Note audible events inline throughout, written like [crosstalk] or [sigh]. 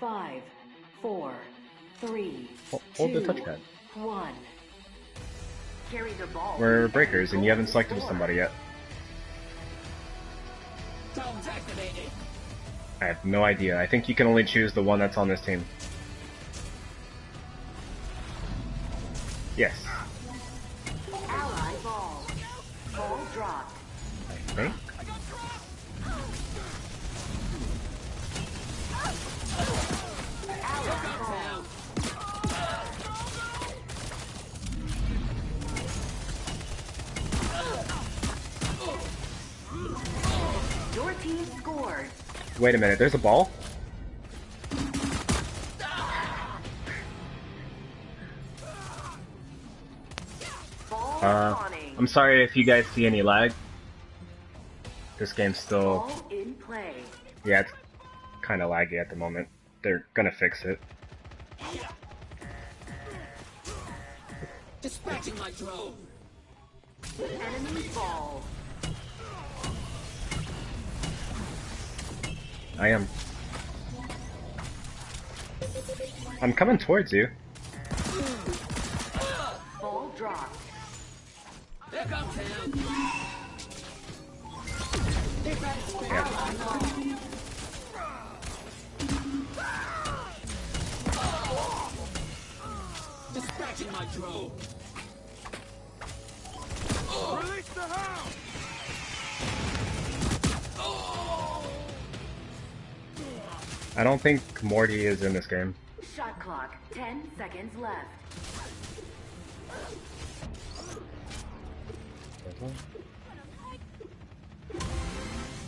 Five, four, three, Hold, hold the touchpad. one. Carry the ball. We're breakers, and you haven't selected somebody yet. Drones activated. I have no idea. I think you can only choose the one that's on this team. Yes, Wait a minute, there's a ball? Ball Uh. I'm sorry if you guys see any lag. This game's still, in play. yeah, it's kind of laggy at the moment. They're gonna fix it. Dispatching my drone. Enemy ball. I am. I'm coming towards you. Ball dropped. Here comes him. Ally. Dispatching my drone. Release the hound! I don't think Morty is in this game. Shot clock. Ten seconds left.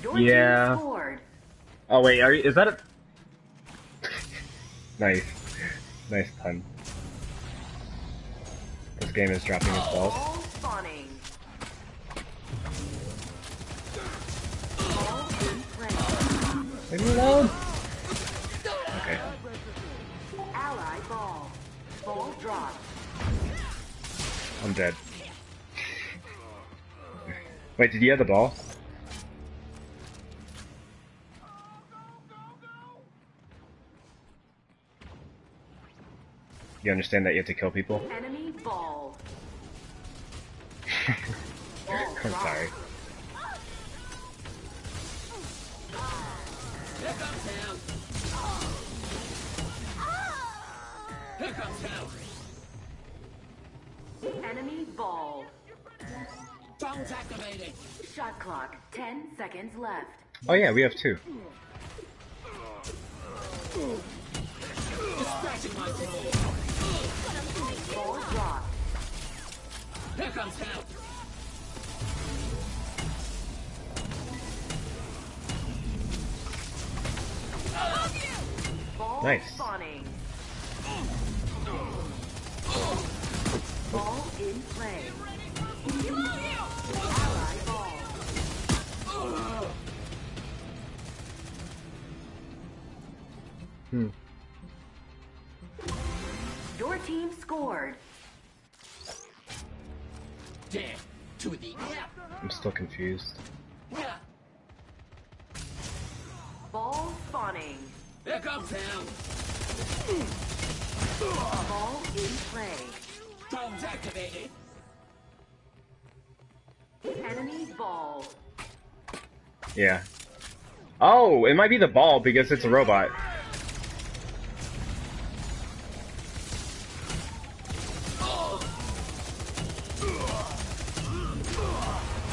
Your Yeah. Oh wait, are you, is that a? [laughs] nice, nice pun. This game is dropping its balls. Ball spawning. Ball in play. Leave me alone. Okay. Ally ball. Ball dropped. I'm dead. Wait, did you have the ball? You understand that you have to kill people? [laughs] Enemy ball. Ball [laughs] I'm sorry. Here comes him. Enemy ball. Drones activated. Shot clock. Ten seconds left. Oh yeah, we have two. Dispatching my drone. Ball dropped. Here comes him. Nice. spawning. In play. Ally ball. Hmm. Your team scored. Dead to the I'm still confused. Ball spawning. Here comes him. Ball in play. Drones activated. Enemy ball. Yeah. Oh, it might be the ball because it's a robot.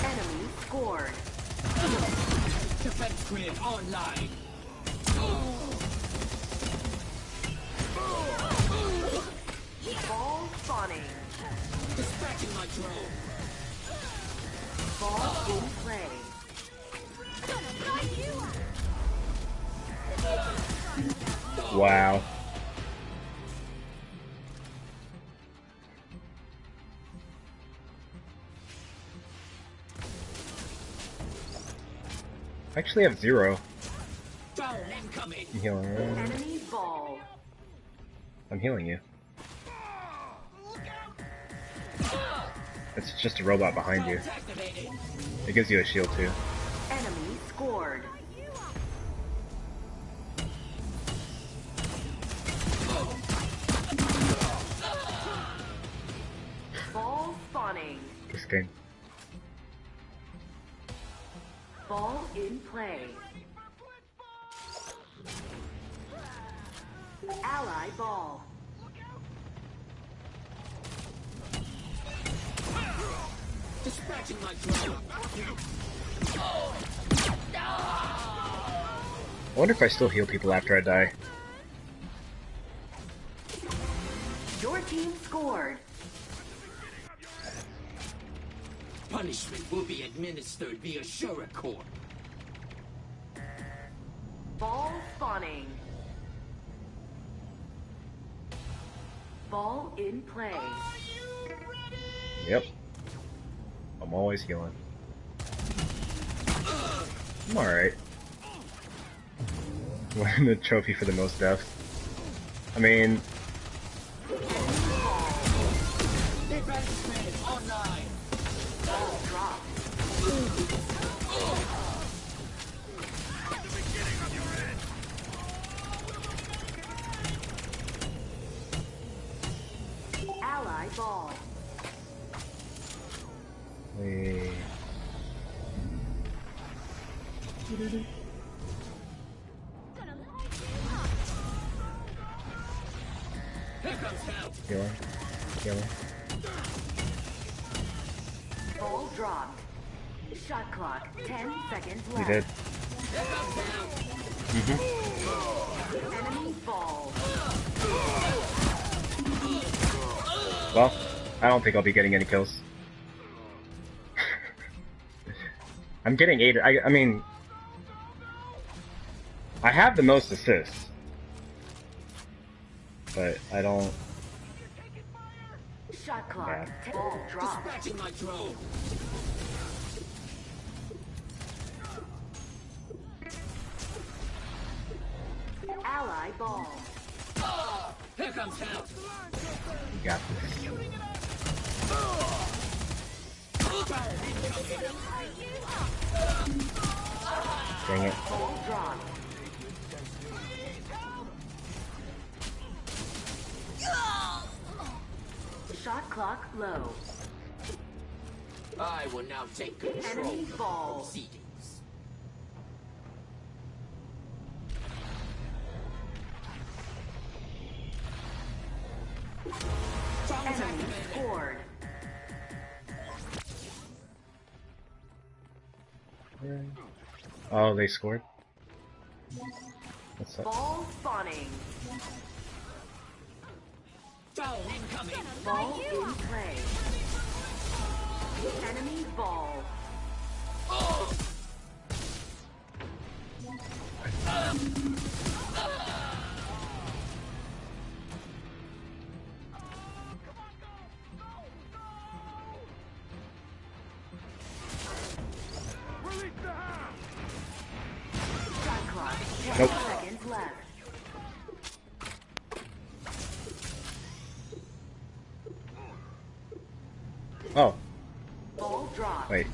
Enemy scored. Defense grid online. Dispatching my drone. Ball in play. Wow. I actually have zero. I'm healing. I'm healing you. It's just a robot behind you. It gives you a shield too. Enemy scored. Ball spawning. This game. Ball in play. Ally ball. Dispatching my drone. I wonder if I still heal people after I die. Your team scored. Punishment will be administered via Shuricore. Ball spawning. Ball in play. Yep. I'm always healing. I'm alright. [laughs] Winning the trophy for the most deaths. I mean. Ally ball. We... Here comes help. healing. Healing. Ball dropped. Shot clock. 10 seconds left. did. Here comes. Enemy ball. Well, I don't think I'll be getting any kills. I'm getting eight. I, I mean, I have the most assists, but I don't. Shot clock. Yeah. Ten- Ball dropped. Dispatching my drone. Ally ball. Here comes help. You got this. Dang it. Shot clock low. I will now take control Enemy of the ball. proceedings. Oh, they scored. What's up? Ball spawning. Drone incoming. Ball in play. Enemy ball. Oh, Ball dropped. wait.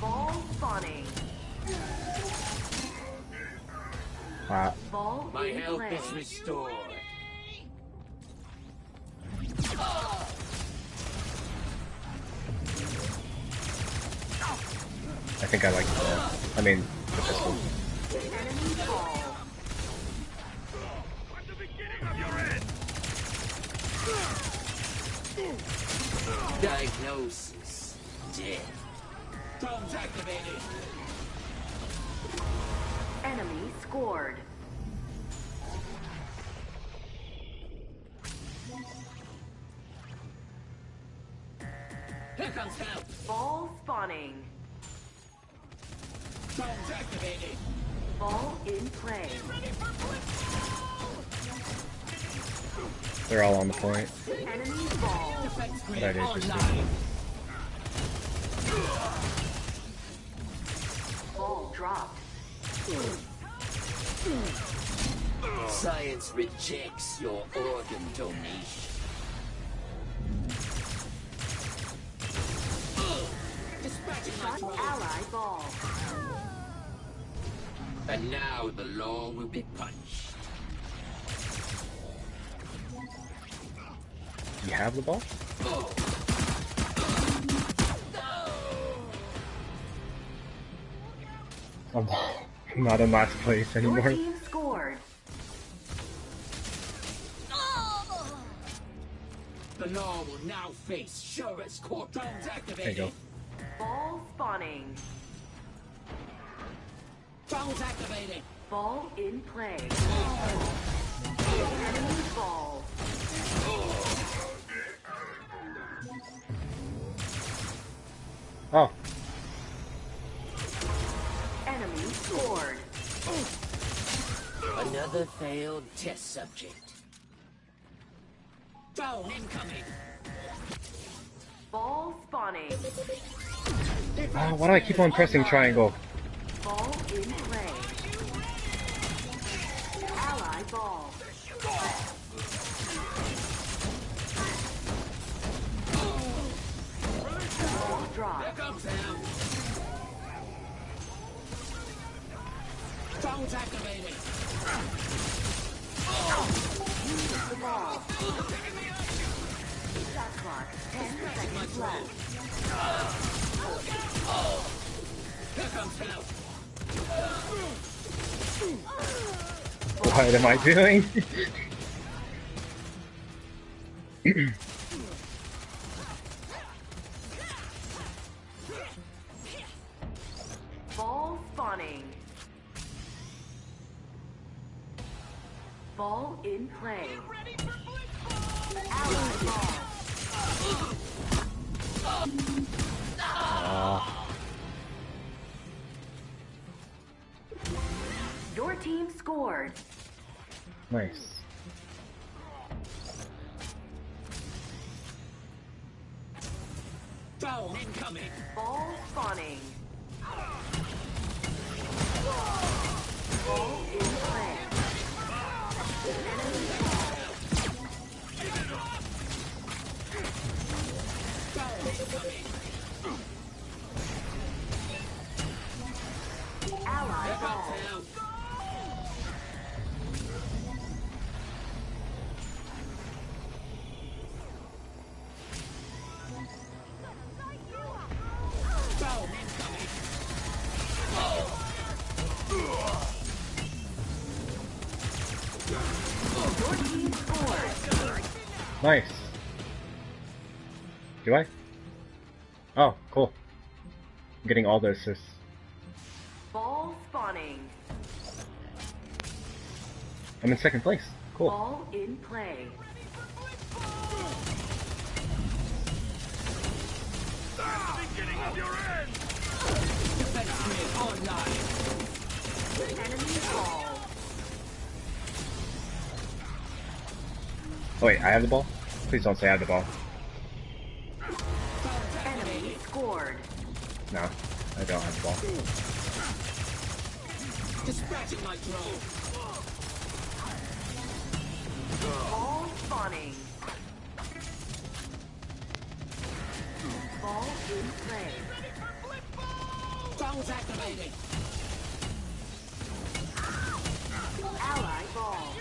Ball spawning. Wow. Ball My health play. is restored. I think I like that. I mean, the pistol. Here comes help. Ball spawning. Drones activated. Ball in play. They're all on the point. Enemy ball. That is interesting. Ball dropped. Science rejects your organ donation. Ally ball. And now the law will be punished. You have the ball? Oh. I'm not in last place Your anymore. team scored. The law will now face Shura's court. Drones There you go. Activated. Ball spawning. Drones activated. Ball in play. Enemy ball. Oh, Enemy scored. Another failed test subject. Drone incoming. Ball spawning. Oh why do I keep on pressing triangle? Clock. Ten seconds left. What am I doing? Ball spawning. Ball in play. Team scored. nice. Drone incoming. Ball spawning. Ball in play. Enemy Drone incoming. ally ball. Nice. Do I? Oh, cool. I'm getting all the assists. Ball spawning. I'm in second place. Cool. Ball in play. Beginning of your end! Defense grid online. Enemy ball. Oh, wait, I have the ball? Please don't say I have the ball. Enemy scored. No, I don't have the ball. Dispatching my drone. Ball spawning. Ball in play. Drones activated. Ally ball.